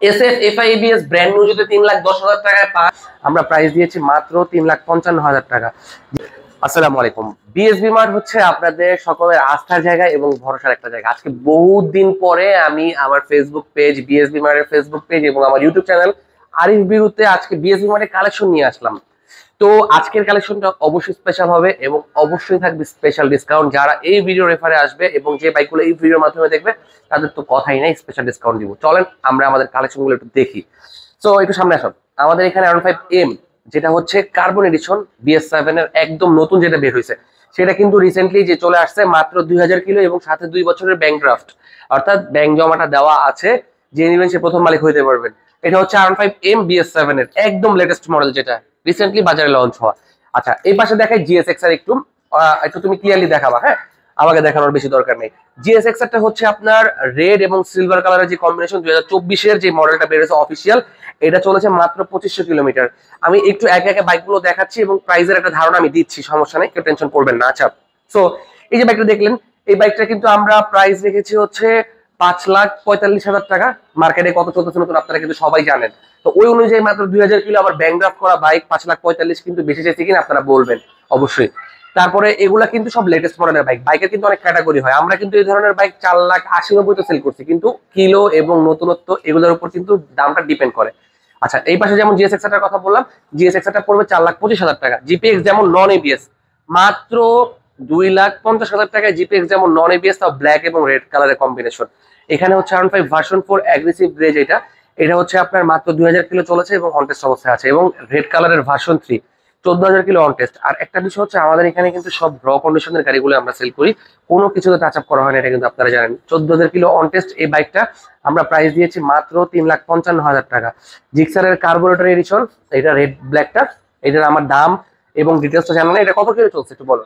S F F I BS brand new যদি তিন লাখ দশ হাজার টাকায় পান আমরা প্রাইস দিয়েছি মাত্র তিন লাখ পঞ্চান্ন হাজার টাকা। আসসালামু আলাইকুম। বিএসবি মার্ট হচ্ছে আপনাদের সকলের আস্থার জায়গা এবং ভরসার একটা জায়গা। আজকে বহুত দিন পরে আমি আমার ফেসবুক পেজ বিএসবি মার্টের ফেসবুক পেজ এবং আমার ইউটিউব চ্যানেল আরিফ বিরুতে আজকে বিএসবি মার্টের কালেকশন নিয়ে আসলাম। তো আজকের কালেকশনটা অবশ্যই স্পেশাল হবে এবং অবশ্যই থাকবে স্পেশাল ডিসকাউন্ট যারা এই ভিডিও রেফারে আসবে এবং যে বাইকগুলো এই ভিডিওর মাধ্যমে দেখবে, তাদের তো কথাই নাই স্পেশাল ডিসকাউন্ট দিব। চলেন আমরা আমাদের কালেকশনগুলো একটু দেখি। তো একটু সামনে আসুন। আমাদের এখানে আর ফাইভ এম যেটা হচ্ছে কার্বন এডিশন বিএস সেভেন এর একদম নতুন যেটা বের হয়েছে। সেটা কিন্তু রিসেন্টলি যে চলে আসছে, মাত্র দুই হাজার কিলো এবং সাথে দুই বছরের ব্যাংক ড্রাফট অর্থাৎ ব্যাংক জমাটা দেওয়া আছে, যে নিবেন সে প্রথম মালিক হইতে পারবেন। এটা হচ্ছে R five M BS seven এর একদম লেটেস্ট মডেল যেটা। রিসেন্টলি বাজারে লঞ্চ হওয়া। আচ্ছা এই পাশে দেখাই জিএসএক্স আর একটু। একটু তুমি ক্লিয়ারলি দেখাবা হ্যাঁ? আমাকে দেখানোর বেশি দরকার নেই। জিএসএক্স টা হচ্ছে আপনার রেড এবং সিলভার কালারের যে কম্বিনেশন দুই হাজার যে মডেলটা বেরোছে অফিসিয়াল এটা চলেছে মাত্র পঁচিশশো কিলোমিটার। আমি একটু একে একে বাইকগুলো দেখাচ্ছি এবং প্রাইসের একটা ধারণা আমি দিচ্ছি, সমস্যা নেই, কেউ টেনশন করবেন না। আচ্ছা সো এই যে বাইকটা দেখলেন, এই বাইকটা কিন্তু আমরা প্রাইস রেখেছি হচ্ছে পাঁচ লাখ পঁয়তাল্লিশ হাজার টাকা মার্কেটে কত চলতেছে নতুন আপনারা কিন্তু সবাই জানেন। তো ওই অনুযায়ী মাত্র দুই হাজার কিলো আবার ব্যাংক ড্রাফট করা বাইক পাঁচ লাখ পঁয়তাল্লিশ কিন্তু বেশি চাইছে কিনা আপনারা বলবেন, অবশ্যই। তারপরে এগুলা কিন্তু সব লেটেস্ট মডেলের বাইক বাইকের কিন্তু অনেক ক্যাটাগরি হয়। আমরা কিন্তু এই ধরনের বাইক চার লাখ আশি নব্বই তো সেল করছি। কিন্তু কিলো এবং নতুনত্ব এগুলোর উপর কিন্তু দামটা ডিপেন্ড করে। আচ্ছা এই পাশে যেমন জিএস কথা বললাম জিএস এক্সাটা পড়বে চার লাখ পঁচিশ হাজার টাকা। জিপিএক্স যেমন নন এবিএস মাত্র দুই লাখ পঞ্চাশ হাজার টাকায় জিপিএক্স যেমন নন এবিএস তাও ব্ল্যাক এবং রেড কালারের কম্বিনেশন এখানে হচ্ছে আরন five version four aggressive rage এটা। এটা হচ্ছে আপনার মাত্র দুই হাজার কিলো চলেছে এবং অনটেস্ট অবস্থায় আছে এবং রেড কালারের ভার্সন থ্রি চোদ্দ হাজার কিলো অনটেস্ট আর একটা বিষয় হচ্ছে আমাদের এখানে কিন্তু সব র কন্ডিশনের গাড়িগুলো আমরা সেল করি। কোনো কিছুতে টাচ আপ করা হয় না, এটা কিন্তু আপনারা জানেন। চোদ্দ হাজার কিলো অনটেস্ট এই বাইকটা আমরা প্রাইস দিয়েছি মাত্র তিন লাখ পঞ্চান্ন হাজার টাকা। জিক্সারের কার্বোরেটর এডিশন এটা রেড ব্ল্যাকটা এটার আমার দাম এবং ডিটেলসটা জানা এটা কত কিলো চলছে একটু বলো?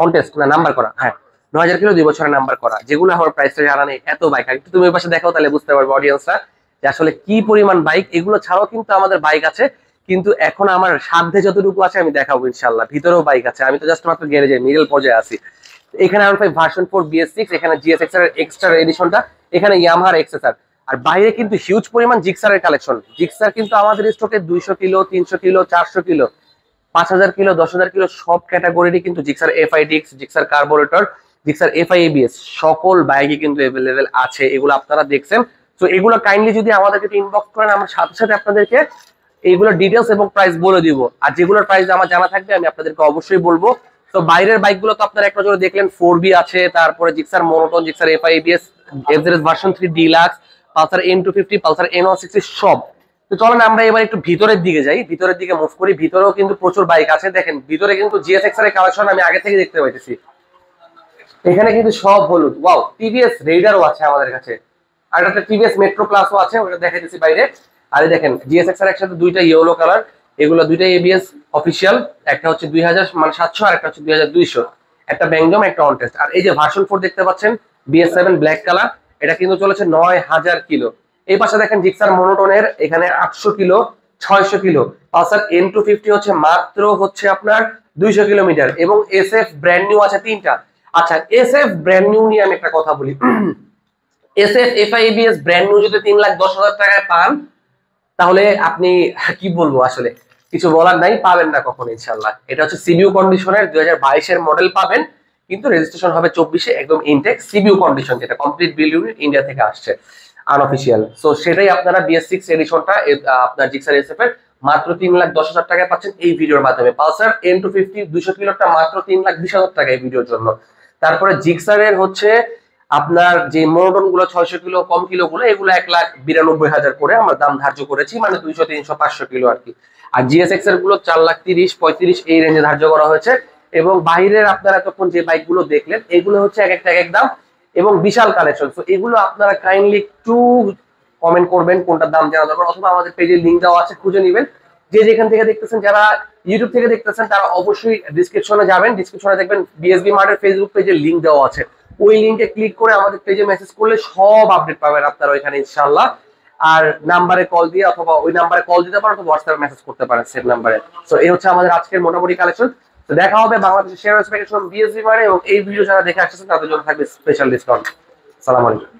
কন্টেস্ট না নাম্বার করা হ্যাঁ। নয় হাজার কিলো দুই বছরের নাম্বার করা, যেগুলো আমার প্রাইসটা জানা নেই, এত বাইক একটু তুমি পাশে দেখাও তাহলে বুঝতে পারবে অডিয়েন্সরা যে আসলে কি পরিমাণ বাইক এগুলো ছাড়াও কিন্তু আমাদের বাইক আছে, কিন্তু এখন আমার সাধ্যে যতটুকু আছে আমি দেখাবো ইনশাল্লাহ ভিতরেও বাইক আছে। আমি তো জাস্ট মাত্র গ্যারেজে মিডল পর্যায়ে আছি। এখানে আমার পাই ভার্সন ফোর বিএস সিক্স এখানে জিএসএক্স এর এক্সট্রা এডিশনটা এখানে ইয়ামাহার এক্সেসার আর বাইরে কিন্তু হিউজ পরিমাণ জিক্সারের কালেকশন জিক্সার কিন্তু আমাদের স্টকে দুইশো কিলো, তিনশো কিলো, চারশো কিলো। পাঁচ হাজার কিলো, দশ হাজার কিলো সব ক্যাটাগরিরই কিন্তু Gixxer এফআইডিক্স Gixxer carburettor, Gixxer FI ABS সকল বাইকই কিন্তু অ্যাভেলেবেল আছে, এগুলো আপনারা দেখছেন। তো এগুলো কাইন্ডলি যদি আমাদেরকে ইনবক্স করেন, আমরা সাথে সাথে আপনাদেরকে এইগুলোর ডিটেলস এবং প্রাইস বলে দিব। আর যেগুলোর প্রাইস আমার জানা থাকবে, আমি আপনাদেরকে অবশ্যই বলব। তো বাইরের বাইকগুলো তো আপনারা এক নজরে দেখলেন, ফোর বি আছে, তারপরে Gixxer monotone, Gixxer FI BS FZS version three deluxe, Pulsar N two fifty, Pulsar N one sixty সব। তো চলেন আমরা এবার একটু ভিতরের দিকে যাই। ভিতরের দিকে মুভ করি। ভিতরেও কিন্তু প্রচুর বাইক আছে। দেখেন, ভিতরে কিন্তু জিএসএক্স এর কালেকশন আমি আগে থেকে দেখতে পাইতেছি। এখানে কিন্তু সব হলুদ। ওয়াও টিভিএস রেডারও আছে আমাদের কাছে। আর একটা টিভিএস মেট্রো প্লাসও আছে, ওটা দেখাইতেছি বাইরে। আর দেখেন জিএসএক্স এর একসাথে দুইটা ইয়েলো কালার এগুলো দুইটা এবিএস অফিসিয়াল একটা হচ্ছে দুই হাজার মানে সাতশো, আর একটা হচ্ছে দুই হাজার দুইশো। একটা ব্যাংজম একটা অনটেস্ট আর এই যে ভার্সন ফোর দেখতে পাচ্ছেন বিএস সেভেন ব্ল্যাক কালার এটা কিন্তু চলেছে নয় হাজার কিলো। এই পাশে দেখেন জিক্সার মোনোটনের এখানে আটশো কিলো, ছয়শো kilo. Pulsar N two fifty হচ্ছে মাত্র হচ্ছে আপনার দুইশো কিলোমিটার এবং এস এফ ব্র্যান্ড নিউ আছে তিনটা। আচ্ছা এস এফ ব্র্যান্ড নিউ নিয়ে আমি একটা কথা বলি। S F FI BS brand new যদি তিন লাখ দশ হাজার টাকায় পান, তাহলে আপনি কি বলব আসলে? কিছু বলার নাই, পাবেন না কখনো ইনশাল্লাহ এটা হচ্ছে সিবিউ কন্ডিশনের দুই হাজার বাইশের মডেল পাবেন, কিন্তু রেজিস্ট্রেশন হবে চব্বিশে, একদম ইনটেক সিবিউ কন্ডিশন যেটা কমপ্লিট বিল ইউনিট ইন্ডিয়া থেকে আসছে। আনঅফিসিয়াল সো সেটাই আপনারা বিএস সিক্স এডিশনটা আপনার জিক্সার এর মাত্র তিন লাখ দশ হাজার টাকায় পাচ্ছেন এই ভিডিওর মাধ্যমে। পালসার এন টু ফিফটি দুশো কিলোটা মাত্র তিন লাখ বিশ হাজার টাকা এই ভিডিওর জন্য। তারপরে জিক্সারের হচ্ছে আপনার যে মোনোটনগুলো ছয়শো কিলো, কম কিলো গুলো এগুলো এক লাখ বিরানব্বই হাজার করে আমরা দাম ধার্য করেছি মানে দুইশো, তিনশো, পাঁচশো কিলো আর কি। আর জিএসএক্স এরগুলো চার লাখ তিরিশ, পঁয়ত্রিশ এই রেঞ্জে ধার্য করা হয়েছে। এবং বাইরের আপনারা তখন যে বাইকগুলো দেখলেন, এগুলো হচ্ছে এক একটা এক এক দাম। এবং বিশাল কালেকশন তো এগুলো আপনারা কাইন্ডলি একটু কমেন্ট করবেন কোনটার দাম জানা দরকার, অথবা আমাদের পেজে লিঙ্ক দেওয়া আছে, খুঁজে নেবেন। যে যেখান থেকে দেখতেছেন, যারা ইউটিউব থেকে দেখতেছেন, তারা অবশ্যই ডিসক্রিপশনে যাবেন। ডিসক্রিপশনে দেখবেন বিএসবি মার্টের ফেসবুক পেজে লিঙ্ক দেওয়া আছে। ওই লিঙ্কে ক্লিক করে আমাদের পেজে মেসেজ করলে সব আপডেট পাবেন আপনারা ওইখানে ইনশাল্লাহ আর নাম্বারে কল দিয়ে অথবা ওই নাম্বারে কল দিতে পারেন, অথবা হোয়াটসঅ্যাপে মেসেজ করতে পারেন সেম নাম্বারে তো এই হচ্ছে আমাদের আজকের মোটামুটি কালেকশন দেখা হবে বাংলাদেশের শেয়ার বিএসবি মানে এবং এই ভিডিও যারা দেখে আসছেন তাদের জন্য থাকবে স্পেশাল ডিসকাউন্ট সালাম আলাইকুম।